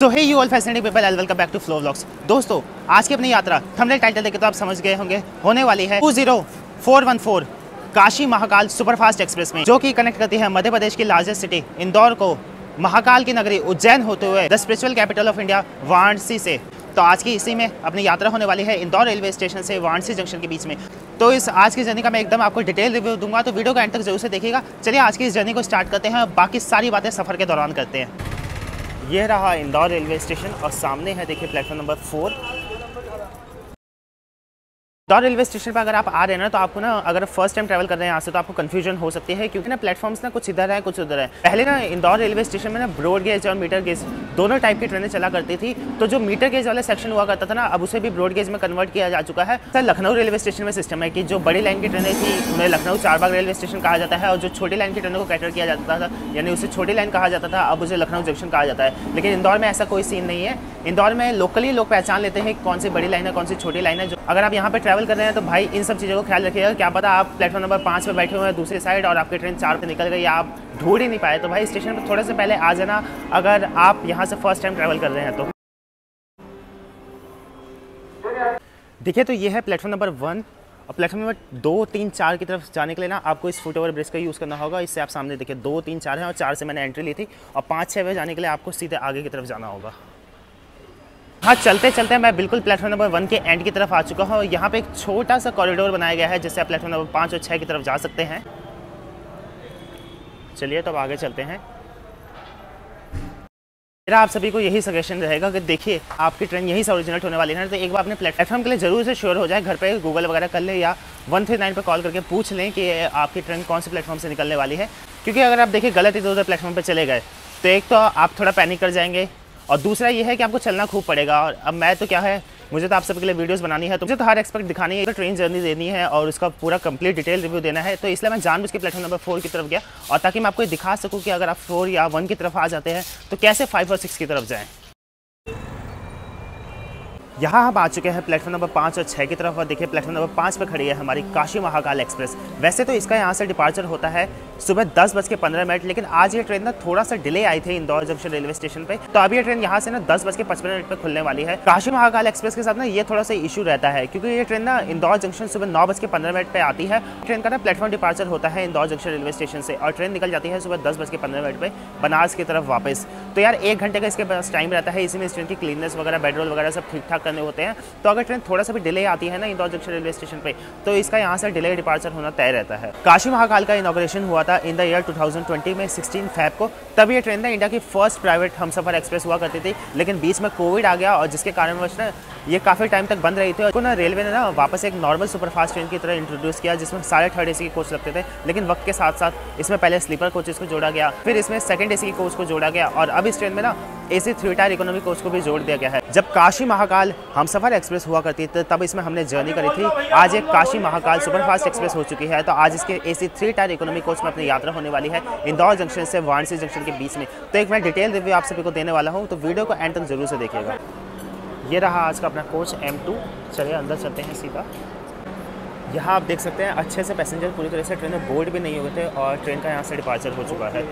तो hey you all fascinating people and welcome back to flow vlogs दोस्तों, आज की अपनी यात्रा थंबनेल टाइटल देखे तो आप समझ गए होंगे, होने वाली है 20414 काशी महाकाल सुपरफास्ट एक्सप्रेस में, जो कि कनेक्ट करती है मध्य प्रदेश की लार्जेस्ट सिटी इंदौर को। महाकाल की नगरी उज्जैन होते हुए the spiritual capital of India Varanasi से। तो आज की इसी में अपनी यात्रा होने वाली है इंदौर रेलवे स्टेशन से वाराणसी जंक्शन के बीच में। तो इस आज की जर्नी का मैं एकदम आपको डिटेल रिव्यू दूँगा तो वीडियो को एंड तक ज़रूर से देखिएगा। चलिए, आज की इस जर्नी को स्टार्ट करते हैं और बाकी सारी बातें सफ़र के दौरान करते हैं। यह रहा इंदौर रेलवे स्टेशन और सामने है देखिए platform number four. Indore railway station पर अगर आप आ रहे हैं ना तो आपको ना अगर फ़र्स्ट टाइम ट्रैवल कर रहे हैं यहाँ से तो आपको कंफ्यूजन हो सकती है, क्योंकि ना प्लेटफॉर्म्स ना कुछ इधर है, कुछ उधर है। पहले ना इंदौर रेलवे स्टेशन में ना ब्रॉड गेज और मीटर गेज दोनों टाइप की ट्रेनें चला करती थी तो जो मीटर गेज वाला सेक्शन हुआ करता था ना, अब उसे भी ब्रॉड गेज में कन्वर्ट किया जा चुका है। सर, लखनऊ रेलवे स्टेशन में सिस्टम है कि जो बड़ी लाइन की ट्रेनें थी, उन्हें लखनऊ चारबाग रेलवे स्टेशन कहा जाता है, और जो छोटी लाइन की ट्रेनों को कैटर किया जाता था, यानी उसे छोटी लाइन कहा जाता था, अब उसे लखनऊ जंक्शन कहा जाता है। लेकिन इंदौर में ऐसा कोई सीन नहीं है। इंदौर में लोकली लोग पहचान लेते हैं कौन सी बड़ी लाइन है, कौन सी छोटी लाइन है, जो अगर आप यहाँ पर ट्रैवल कर रहे हैं तो भाई इन सब चीज़ों को ख्याल रखिएगा। क्या पता आप प्लेटफॉर्म नंबर पाँच पर बैठे हुए हैं, दूसरी साइड और आपकी ट्रेन चार पे निकल गई, आप ढूंढ ही नहीं पाए। तो भाई स्टेशन पर थोड़े से पहले आ जाना, अगर आप यहाँ से फ़र्स्ट टाइम ट्रैवल कर रहे हैं तो। देखिए तो ये है प्लेटफॉर्म नंबर वन और प्लेटफॉर्म नंबर दो, तीन, चार की तरफ़ जाने के लिए ना, आपको इस फुट ओवर ब्रिज का यूज़ करना होगा। इससे आप सामने देखिए, दो, तीन, चार हैं और चार से मैंने एंट्री ली थी। और पाँच छः बजे जाने के लिए आपको सीधे आगे की तरफ़ जाना होगा। हाँ चलते चलते मैं बिल्कुल प्लेटफॉर्म नंबर वन के एंड की तरफ़ आ चुका हूँ। यहाँ पे एक छोटा सा कॉरिडोर बनाया गया है, जिससे आप प्लेटफॉर्म नंबर पाँच और छः की तरफ़ जा सकते हैं। चलिए तो अब आगे चलते हैं। मेरा आप सभी को यही सजेशन रहेगा कि देखिए, आपकी ट्रेन यहीं से ओरिजिनेट होने वाली है तो एक बार अपने प्लेटफॉर्म के लिए ज़रूर से श्योर हो जाए, घर पे गूगल वगैरह कर ले या वन थ्री नाइन पर कॉल करके पूछ लें कि आपकी ट्रेन कौन से प्लेटफॉर्म से निकलने वाली है। क्योंकि अगर आप देखिए, गलत इधर उधर प्लेटफॉर्म पर चले गए तो एक तो आप थोड़ा पैनिक कर जाएँगे। और दूसरा ये है कि आपको चलना खूब पड़ेगा। और अब मैं तो क्या है, मुझे तो आप सबके लिए वीडियोस बनानी है तो मुझे तो हर एक्सपेक्ट दिखानी है तो ट्रेन जर्नी देनी है और उसका पूरा कंप्लीट डिटेल रिव्यू देना है। तो इसलिए मैं जानबूझ के प्लेटफॉर्म नंबर फोर की तरफ़ गया और ताकि मैं आपको दिखा सकूँ कि अगर आप फोर या वन की तरफ़ आ जाते हैं तो कैसे फाइव और सिक्स की तरफ़ जाएँ। यहाँ हम आ चुके हैं प्लेटफॉर्म नंबर पाँच और छः की तरफ़ और देखिए प्लेटफॉर्म नंबर पाँच पर खड़ी है हमारी काशी महाकाल एक्सप्रेस वैसे तो इसका यहाँ से डिपार्चर होता है सुबह दस बज के पंद्रह मिनट, लेकिन आज ये ट्रेन ना थोड़ा सा डिले आई थी इंदौर जंक्शन रेलवे स्टेशन पे। तो अभी ये ट्रेन यहाँ से ना दस बज के पचपन मिनट पर खुलने वाली है। काशी महाकाल एक्सप्रेस के साथ ना ये थोड़ा सा इशू रहता है, क्योंकि ये ट्रेन ना इंदौर जंक्शन सुबह नौ बज के पंद्रह मिनट पर आती है। ट्रेन का ना प्लेटफॉर्म डिपार्चर होता है इंदौर जंक्शन रेलवे स्टेशन से, और ट्रेन निकल जाती है सुबह दस बज के पंद्रह मिनट पर बनारस की तरफ़ वापस। तो यार, एक घंटे का इसके पास टाइम रहता है इसी में इस ट्रेन की क्लीननेस वगैरह बेडरोल वगैरह सब ठीक ठाक करने होते हैं। तो अगर ट्रेन थोड़ा सा भी डिले आती है ना इंदौर जंक्शन रेलवे स्टेशन पे तो इसका यहाँ से डिले डिपार्चर होना तय रहता है। काशी महाकाल का इनोग्रेशन हुआ था इन द ईयर 2020 में 16 फैब को। तब ये ट्रेन ना इंडिया की फ़र्स्ट प्राइवेट हमसफर एक्सप्रेस हुआ करती थी। लेकिन बीच में कोविड आ गया और जिसके कारणवश ना ये काफ़ी टाइम तक बंद रही थी और ना रेलवे ने ना वापस एक नॉर्मल सुपरफास्ट ट्रेन की तरह इंट्रोड्यूस किया, जिसमें सारे थर्ड एसी के कोच लगते थे। लेकिन वक्त के साथ साथ इसमें पहले स्लीपर कोचेस को जोड़ा गया, फिर इसमें सेकंड एसी कोच को जोड़ा गया और अब इस ट्रेन में ना AC three tier economic coach को भी जोड़ दिया गया है। जब काशी महाकाल हम सफ़र एक्सप्रेस हुआ करती थी, तब इसमें हमने जर्नी करी थी। आज एक काशी महाकाल सुपरफास्ट एक्सप्रेस हो चुकी है तो आज इसके AC three tier economic coach में अपनी यात्रा होने वाली है इंदौर जंक्शन से वाराणसी जंक्शन के बीच में। तो एक मैं डिटेल रिव्यू आप सभी को देने वाला हूँ तो वीडियो को एंड तक ज़रूर से देखिएगा। ये रहा आज का अपना कोच एम टू चलिए अंदर चलते हैं सीधा। यहाँ आप देख सकते हैं, अच्छे से पैसेंजर पूरी तरह से ट्रेन में बोर्ड भी नहीं हुए थे और ट्रेन का यहाँ से डिपार्चर हो चुका है।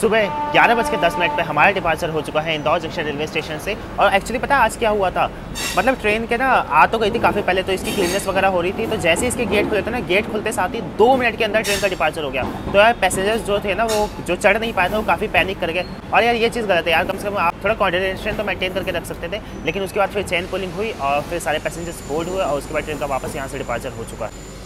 सुबह ग्यारह बज के दस मिनट पर हमारा डिपार्चर हो चुका है इंदौर जंक्शन रेलवे स्टेशन से। और एक्चुअली पता है आज क्या हुआ था? मतलब ट्रेन के ना, आ तो गई थी काफ़ी पहले तो इसकी क्लीननेस वगैरह हो रही थी। तो जैसे इसके गेट खुले थे ना गेट खुलते साथ ही दो मिनट के अंदर ट्रेन का डिपार्चर हो गया। तो यार पैसेंजर्स जो थे ना, वो जो चढ़ नहीं पाए थे, वो काफ़ी पैनिक कर गए। और यार ये चीज़ गलत है यार, कम से कम आप थोड़ा कोऑर्डिनेशन तो मेंटेन करके रख सकते थे। लेकिन उसके बाद फिर चेन पुलिंग हुई और फिर सारे पैसेंजर्स बोर्ड हुए और उसके बाद ट्रेन का वापस यहाँ से डिपार्चर हो चुका। है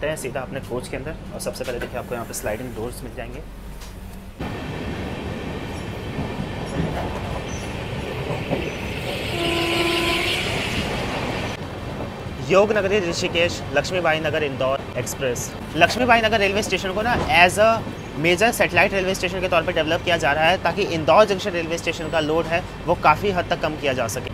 चलते हैं सीधा अपने कोच के अंदर। और सबसे पहले देखिए, आपको यहाँ पे स्लाइडिंग डोर्स मिल जाएँगे। Yog Nagari Rishikesh, Laxmibai Nagar, Indore express. Laxmibai Nagar railway station को ना as a major satellite railway station के तौर पर डेवलप किया जा रहा है, ताकि इंदौर जंक्शन रेलवे स्टेशन का लोड है, वो काफ़ी हद तक कम किया जा सके।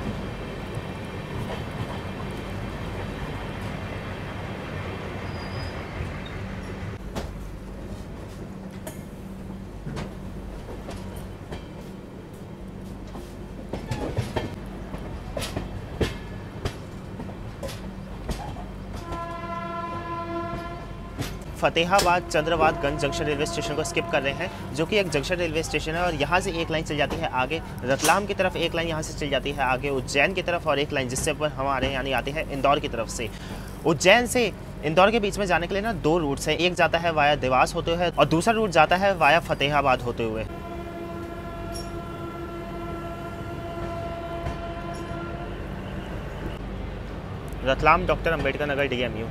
Fatehabad Chandrawatiganj junction railway station को स्किप कर रहे हैं, जो कि एक जंक्शन रेलवे स्टेशन है और यहाँ से एक लाइन चल जाती है आगे रतलाम की तरफ़, एक लाइन यहाँ से चल जाती है आगे उज्जैन की तरफ़ और एक लाइन जिससे ऊपर हमारे यानी आती है इंदौर की तरफ़ से। उज्जैन से इंदौर के बीच में जाने के लिए ना दो रूट्स हैं, एक जाता है वाया देवास होते हुए और दूसरा रूट जाता है वाया फतेहाबाद होते हुए। Ratlam doctor Ambedkar Nagar DMU.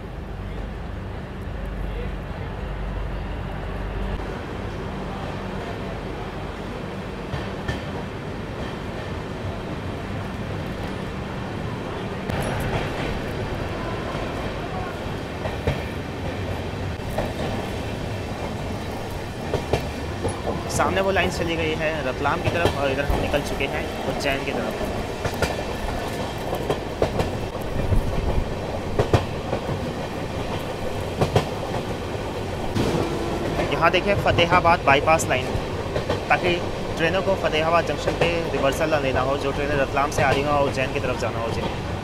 सामने वो लाइन चली गई है, रतलाम की तरफ़ और इधर हम निकल चुके हैं, उज्जैन की तरफ़। यहाँ देखिए फतेहाबाद बाईपास लाइन ताकि ट्रेनों को फतेहाबाद जंक्शन पे रिवर्सल ना लेना हो, जो ट्रेनें रतलाम से आ रही हो और उज्जैन की तरफ़ जाना हो जिन्हें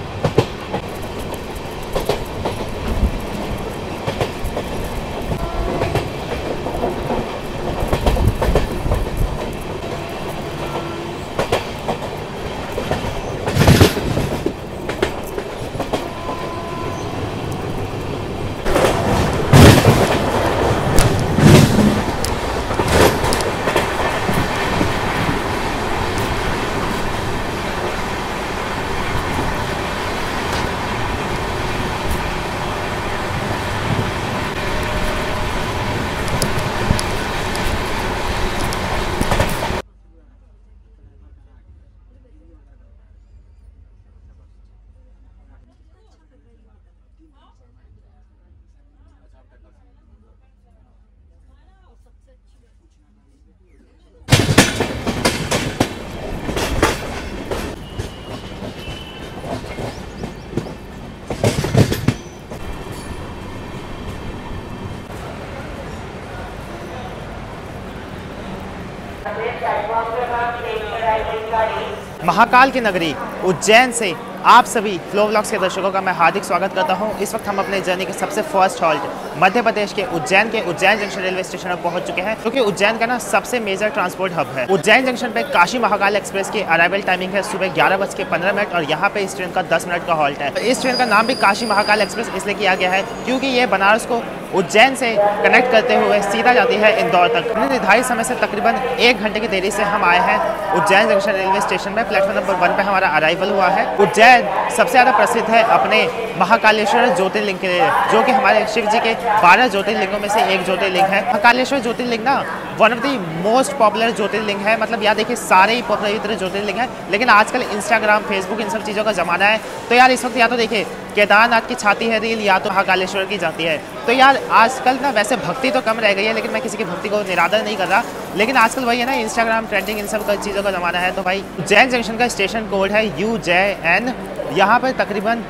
महाकाल की नगरी, उज्जैन से आप सभी फ्लो ब्लॉग्स के दर्शकों का मैं हार्दिक स्वागत करता हूँ। इस वक्त हम अपने जर्नी के सबसे फ़र्स्ट हॉल्ट मध्य प्रदेश के उज्जैन के उज्जैन जंक्शन रेलवे स्टेशन पर पहुँच चुके हैं क्योंकि तो उज्जैन का ना सबसे मेजर ट्रांसपोर्ट हब है। उज्जैन जंक्शन पे काशी महाकाल एक्सप्रेस की अराइवल टाइमिंग है सुबह ग्यारह बज के पंद्रह मिनट और यहाँ पे इस ट्रेन का दस मिनट का हॉल्ट है। इस ट्रेन का नाम भी काशी महाकाल एक्सप्रेस इसलिए किया गया है क्योंकि ये बनारस को उज्जैन से कनेक्ट करते हुए सीधा जाती है इंदौर तक। निर्धारित समय से तकरीबन एक घंटे की देरी से हम आए हैं उज्जैन जंक्शन रेलवे स्टेशन में। प्लेटफॉर्म नंबर वन पर हमारा अराइवल हुआ है। उज्जैन सबसे ज़्यादा प्रसिद्ध है अपने महाकालेश्वर ज्योतिर्लिंग के लिए, जो कि हमारे शिव जी के बारह ज्योतिर्लिंगों में से एक ज्योतिर्लिंग है। महाकालेश्वर ज्योतिर्लिंग ना one of the most popular Jyotirlinga है। मतलब यार देखिए, सारे ही पवित्र ज्योतिर्लिंग है, लेकिन आजकल इंस्टाग्राम फेसबुक इन सब चीज़ों का ज़माना है। तो यार, इस वक्त या तो देखिए, केदारनाथ की छाती है रील या तो महाकालेश्वर की जाती है। तो यार, आजकल ना वैसे भक्ति तो कम रह गई है, लेकिन मैं किसी की भक्ति को निरादर नहीं कर रहा। लेकिन आजकल वही है ना इंस्टाग्राम ट्रेंडिंग इन सब चीज़ों का ज़माना है। तो भाई जैन जंक्शन का स्टेशन कोड है यू जे एन यहाँ पर तकरीबन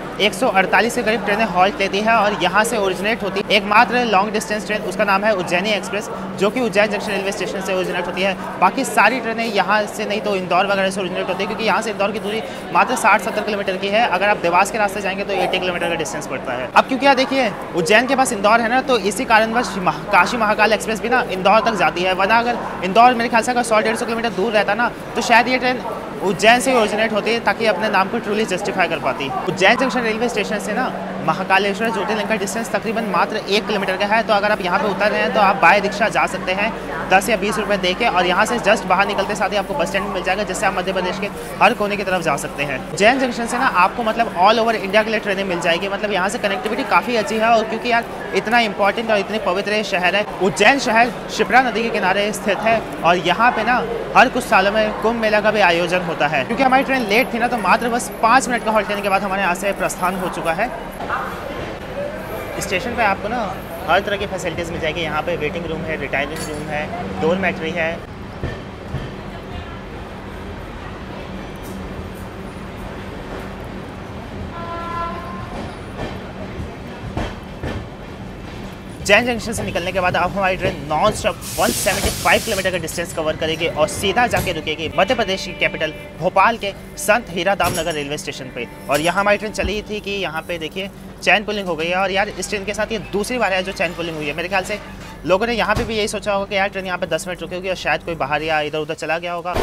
148 के करीब ट्रेनें हॉल्ट लेती है और यहाँ से ओरिजिनेट होती है। एकमात्र लॉन्ग डिस्टेंस ट्रेन उसका नाम है उज्जैनी एक्सप्रेस, जो कि उज्जैन जंक्शन रेलवे स्टेशन से ओरिजिनेट होती है। बाकी सारी ट्रेनें यहाँ से नहीं तो इंदौर वगैरह से ओरिजिनेट होती है, क्योंकि यहाँ से इंदौर की दूरी मात्र साठ सत्तर किलोमीटर की है। अगर आप देवास के रास्ते जाएँगे तो एटी किलोमीटर का डिस्टेंस पड़ता है। अब क्योंकि यहाँ देखिए, उज्जैन के पास इंदौर है ना तो इसी कारणवश काशी महाकाल एक्सप्रेस भी ना इंदौर तक जाती है। वरना अगर इंदौर मेरे ख्याल से अगर सौ डेढ़ किलोमीटर दूर रहता ना तो शायद ये ट्रेन उज्जैन से ओरिजिनेट होती है ताकि अपने नाम को ट्रूली जस्टिफाई कर पाती। उज्जैन जंक्शन रेलवे स्टेशन से ना, महाकालेश्वर ज्योतिर्लिंग का डिस्टेंस तकरीबन मात्र एक किलोमीटर का है। तो अगर आप यहाँ पे उतर रहे हैं तो आप बाय रिक्शा जा सकते हैं, दस या बीस रुपये दे के और यहाँ से जस्ट बाहर निकलते साथ ही आपको बस स्टैंड मिल जाएगा, जिससे आप मध्य प्रदेश के हर कोने की तरफ़ जा सकते हैं। जैन जंक्शन से ना आपको मतलब ऑल ओवर इंडिया के लिए ट्रेनें मिल जाएगी। मतलब यहाँ से कनेक्टिविटी काफ़ी अच्छी है और क्योंकि यार इतना इंपॉर्टेंट और इतने पवित्र शहर है। उज्जैन शहर शिप्रा नदी के किनारे स्थित है और यहाँ पे ना हर कुछ सालों में कुंभ मेला का भी आयोजन होता है। क्योंकि हमारी ट्रेन लेट थी ना तो मात्र बस पाँच मिनट का हॉल्ट लेने के बाद हमारे यहाँ से प्रस्थान हो चुका है। स्टेशन पे आपको ना हर तरह की फैसिलिटीज़ मिल जाएगी। यहाँ पे वेटिंग रूम है रिटायरिंग रूम है डोर मैटरी है। जैन जंक्शन से निकलने के बाद अब हमारी ट्रेन नॉन स्टॉप 175 किलोमीटर का डिस्टेंस कवर करेगी और सीधा जाके रुकेगी मध्य प्रदेश की कैपिटल भोपाल के संत हीरा नगर रेलवे स्टेशन पे। और यहाँ हमारी ट्रेन चली थी कि यहाँ पे देखिए चैन पुलिंग हो गई है। और यार, इस ट्रेन के साथ ये दूसरी बार है जो चैन पुलिंग हुई है। मेरे ख्याल से लोगों ने यहाँ पे भी यही सोचा होगा कि यार ट्रेन यहाँ पे दस मिनट रुकेगी और शायद कोई बाहर या इधर उधर चला गया होगा।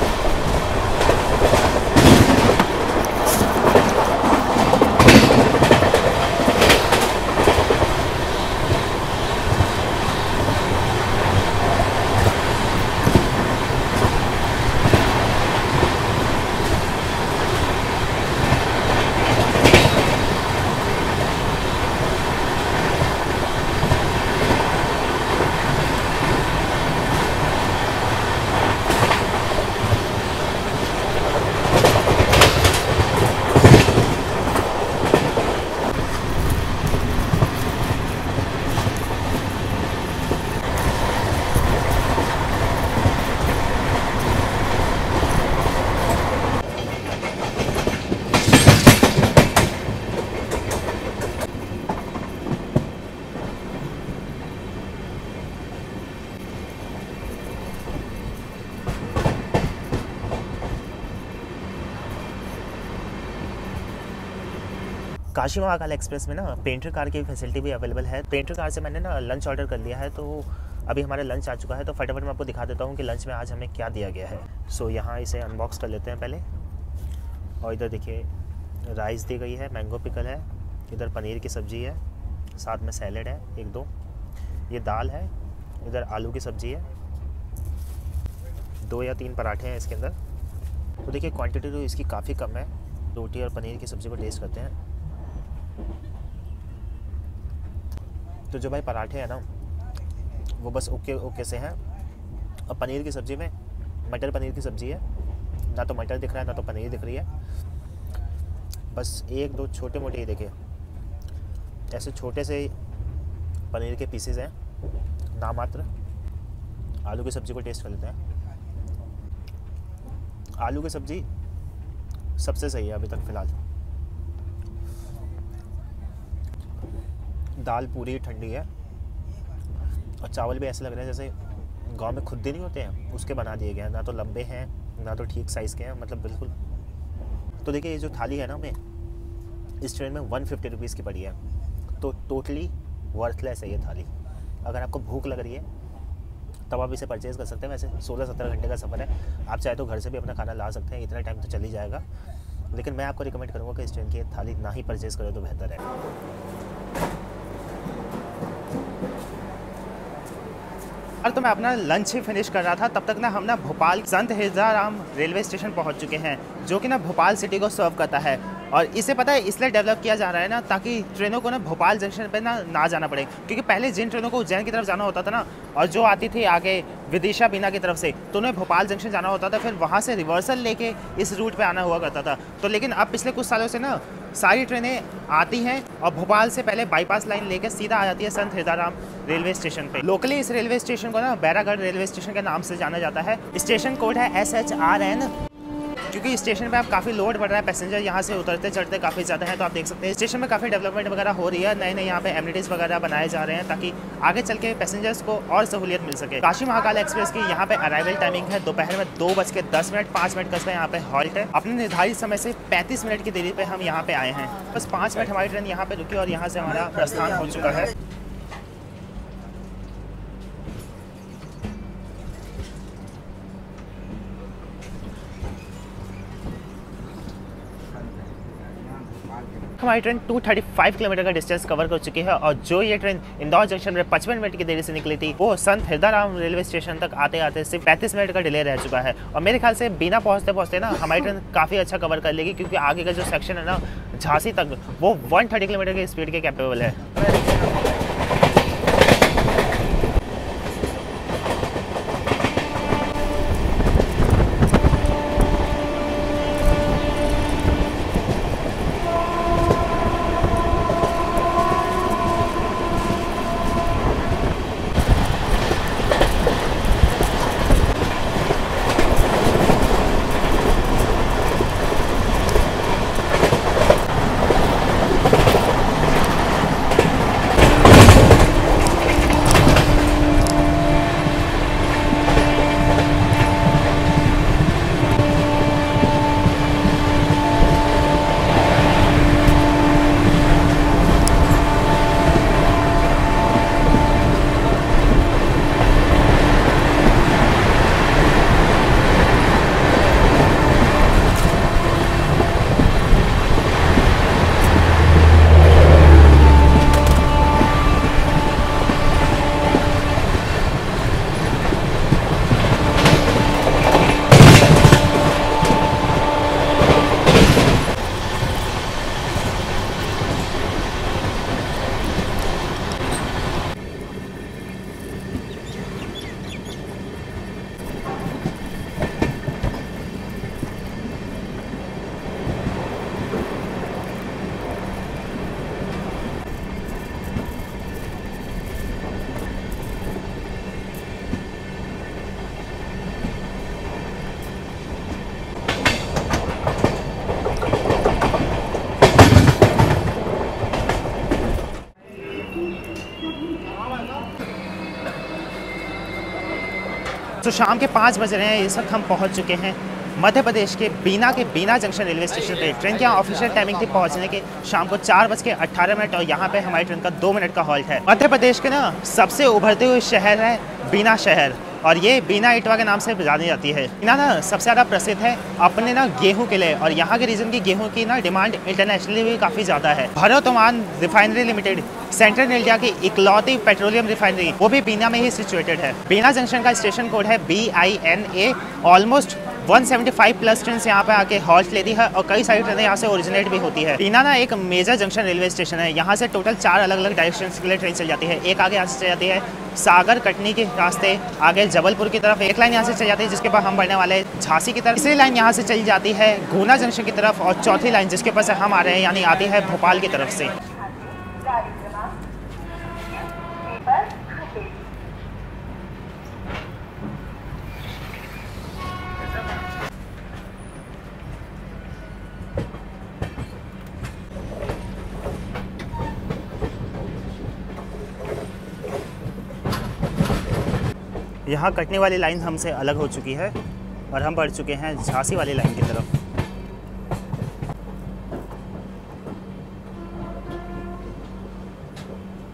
काशी महाकाल एक्सप्रेस में ना पेंटर कार की फैसिलिटी भी अवेलेबल है। पेंटर कार से मैंने ना लंच ऑर्डर कर लिया है तो अभी हमारे लंच आ चुका है तो फटाफट मैं आपको दिखा देता हूँ कि लंच में आज हमें क्या दिया गया है। सो so, यहाँ इसे अनबॉक्स कर लेते हैं पहले। और इधर देखिए राइस दी गई है मैंगो पिकल है इधर पनीर की सब्ज़ी है साथ में सैलड है एक दो। ये दाल है इधर आलू की सब्ज़ी है दो या तीन पराठे हैं इसके अंदर। तो देखिए क्वांटिटी तो इसकी काफ़ी कम है रोटी और पनीर की सब्ज़ी को टेस्ट करते हैं। तो जो भाई पराठे हैं ना, वो बस ओके ओके से हैं। और पनीर की सब्ज़ी में, मटर पनीर की सब्ज़ी है। ना तो मटर दिख रहा है, ना तो पनीर दिख रही है। बस एक, दो छोटे मोटे ही देखिए। ऐसे छोटे से पनीर के पीसेज हैं। ना मात्र। आलू की सब्ज़ी को टेस्ट कर लेते हैं। आलू की सब्ज़ी सबसे सही है अभी तक फ़िलहाल। दाल पूरी ठंडी है। और चावल भी ऐसे लग रहे हैं जैसे गाँव में खुद नहीं होते हैं, उसके बना दिए गए हैं। ना तो लंबे हैं, ना तो ठीक साइज़ के हैं मतलब बिल्कुल। तो देखिए, ये जो थाली है ना हमें, इस ट्रेन में वन फिफ्टी रुपीज़ की पड़ी है। तो टोटली वर्थलेस है ये थाली। अगर आपको भूख लग रही है, तब आप इसे परचेज़ कर सकते हैं। वैसे सोलह सत्रह घंटे का सफ़र है। आप चाहे तो घर से भी अपना खाना ला सकते हैं, इतना टाइम तो चल ही जाएगा। लेकिन मैं आपको रिकमेंड करूँगा कि इस ट्रेन की थाली ना ही परचेज़ करें तो बेहतर है। और तो मैं अपना लंच ही फिनिश कर रहा था। तब तक ना हम ना भोपाल संत हिरदाराम रेलवे स्टेशन पहुँच चुके हैं, जो कि ना भोपाल सिटी को सर्व करता है। और इसे पता है, इसलिए डेवलप किया जा रहा है ना, ताकि ट्रेनों को ना भोपाल जंक्शन पे ना ना जाना पड़े। क्योंकि पहले जिन ट्रेनों को उज्जैन की तरफ़ जाना होता था ना, और जो आती थी आगे विदिशा बिना की तरफ़ से तो उन्हें भोपाल जंक्शन जाना होता था, फिर वहाँ से रिवर्सल लेके इस रूट पर आना हुआ करता था। तो लेकिन अब पिछले कुछ सालों से ना, सारी ट्रेनें आती हैं, और भोपाल से पहले बाईपास लाइन लेकर सीधा आ जाती है संत हृदाराम रेलवे स्टेशन पे। लोकली इस रेलवे स्टेशन को ना, बैरागढ़ रेलवे स्टेशन के नाम से जाना जाता है। स्टेशन कोड है एस एच आर एन क्योंकि स्टेशन पे आप काफ़ी लोड बढ़ रहा है, पैसेंजर यहाँ से उतरते, चढ़ते काफ़ी ज़्यादा है तो आप देख सकते हैं। स्टेशन में काफ़ी डेवलपमेंट वगैरह हो रही है नए नए यहाँ पे एमिनिटीज़ वगैरह बनाए जा रहे हैं ताकि आगे चल के पैसेंजर्स को और सहूलियत मिल सके। काशी महाकाल एक्सप्रेस की यहाँ पे अराइवल टाइमिंग है, दोपहर में दो बज के दस मिनट, पाँच मिनट का यहाँ पे हॉल्ट है। अपने निर्धारित समय से पैंतीस मिनट की देरी पे हम यहाँ पे आए हैं। बस पाँच मिनट हमारी ट्रेन यहाँ पे रुकी और यहाँ से हमारा प्रस्थान हो चुका है। हमारी ट्रेन 235 किलोमीटर का डिस्टेंस कवर कर चुकी है और जो ये ट्रेन इंदौर जंक्शन में पचपन मिनट की देरी से निकली थी, वो संत हिरदाराम रेलवे स्टेशन तक आते आते सिर्फ़ पैंतीस मिनट का डिले रह चुका है। और मेरे ख्याल से बिना पहुँचते पहुँचते ना हमारी ट्रेन काफ़ी अच्छा कवर कर लेगी, क्योंकि आगे का जो सेक्शन है ना, झांसी तक, वो वन किलोमीटर की स्पीड के कैपेबल है। तो शाम के पाँच बज रहे हैं, इस वक्त हम पहुँच चुके हैं मध्य प्रदेश के बीना के बीना जंक्शन रेलवे स्टेशन पे। ट्रेन की ऑफिशियल टाइमिंग थी पहुँचने के शाम को चार बज के अट्ठारह मिनट और यहाँ पे हमारी ट्रेन का दो मिनट का हॉल्ट है। मध्य प्रदेश के ना सबसे उभरते हुए शहर है बीना शहर। और ये बीना इटवा के नाम से जानी जाती है। बीना ना सबसे ज़्यादा प्रसिद्ध है अपने ना गेहूँ के लिए और यहाँ के रीजन की गेहूँ की ना डिमांड इंटरनेशनली भी काफ़ी ज़्यादा है। Bharat Oman refinery limited central India की इकलौती पेट्रोलियम रिफाइनरी वो भी बीना में ही सिचुएटेड है। बीना जंक्शन का स्टेशन कोड है B I N A almost 175 plus train यहाँ पे आके हॉल्ट लेती है और कई सारी ट्रेनें यहाँ से ओरिजिनेट भी होती है। बीना ना एक मेजर जंक्शन रेलवे स्टेशन है। यहाँ से टोटल चार अलग अलग डायरेक्शन के लिए ट्रेन चल जाती है। एक आगे यहाँ से चल जाती है सागर कटनी के रास्ते, आगे जबलपुर की तरफ़ एक लाइन यहाँ से चल जाती है, जिसके पास हम बढ़ने वाले झांसी की तरफ़। तीसरी लाइन यहाँ से चली जाती है गुना जंक्शन की तरफ़ और चौथी लाइन जिसके पास हम आ रहे हैं, यानी आती है भोपाल की तरफ़ से। यहाँ कटने वाली लाइन हमसे अलग हो चुकी है और हम बढ़ चुके हैं झांसी वाली लाइन की तरफ़।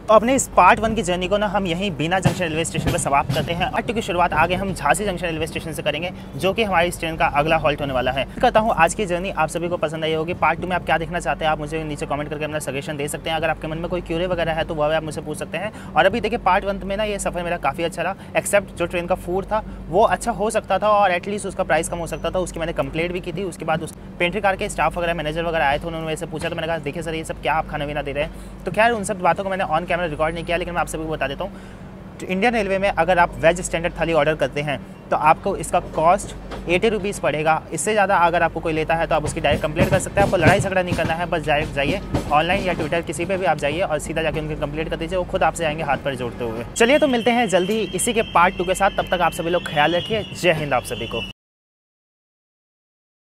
तो अपने इस पार्ट वन की जर्नी को ना हम यहीं बिना जंक्शन रेलवे स्टेशन पर समाप्त करते हैं। पार्ट टू की शुरुआत आगे हम झांसी जंक्शन रेलवे स्टेशन से करेंगे, जो कि हमारी इस ट्रेन का अगला हॉल्ट होने वाला है। कहता हूँ, आज की जर्नी आप सभी को पसंद आई होगी। पार्ट टू में आप क्या देखना चाहते हैं, आप मुझे नीचे कमेंट करके अपना सजेशन दे सकते हैं। अगर आपके मन में कोई क्यूरे वगैरह है तो वह आप मुझे पूछ सकते हैं। और अभी देखिए पार्ट वन में ना ये सफ़र मेरा काफ़ी अच्छा रहा। एक्सेप्ट जो ट्रेन का फ़ूड था, वो अच्छा हो सकता था और एटलीस्ट उसका प्राइस कम हो सकता था। उसकी मैंने कंप्लेंट भी की थी। उसके बाद उस पेंट्री कार के स्टाफ वगैरह, मैनेजर वगैरह आए थे, उन्होंने वैसे पूछा तो मैंने कहा, देखिए सर, ये सब क्या आप खाना पीना दे रहे हैं? तो खैर, उन सब बातों को मैंने ऑन कैमरा रिकॉर्ड नहीं किया, लेकिन मैं आप सभी को बता देता हूँ। इंडियन रेलवे में अगर आप वेज स्टैंडर्ड थाली ऑर्डर करते हैं तो आपको इसका कॉस्ट एटी रुपीज़ पड़ेगा। इससे ज़्यादा अगर आपको कोई लेता है तो आप उसकी डायरेक्ट कंप्लेंट कर सकते हैं। आपको लड़ाई झगड़ा नहीं करना है, बस डायरेक्ट जाइए ऑनलाइन या ट्विटर किसी पे भी आप जाइए और सीधा जाके उनकी कंप्लेंट कर दीजिए। वो खुद आपसे आएँगे हाथ पर जोड़ते हुए। चलिए तो मिलते हैं जल्दी इसी के पार्ट टू के साथ। तब तक आप सभी लोग ख्याल रखिए। जय हिंद आप सभी को।